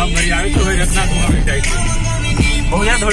हम बढ़िया है तो जितना धुआँ मिल जाएगी ବହୁତ